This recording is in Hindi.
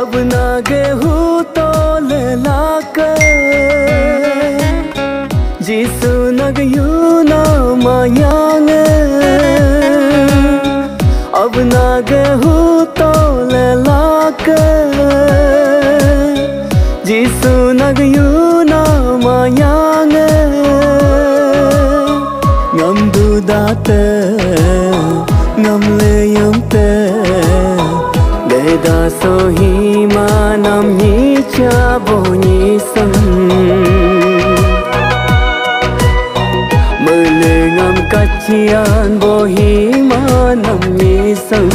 अब ना गेहूँ तो ले लाकर। जिसु नग यू ना। मायांगे अब ना गेहूँ तो ले लाकर। जिसु nag yu na mayange ngam du da 다소 희만함 니자 보니 선 멀랭함 같이 안보 희만함 니선